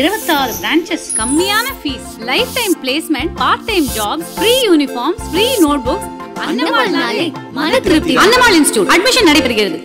இருபத்தாறு பிரான்ச்சஸ் கம்மியான fees lifetime placement part time jobs free uniforms free notebooks அன்னமாள்னாலே மன திருப்தி. அன்னமாள் இன்ஸ்டியூட் அட்மிஷன் நடைபெறுகிறது.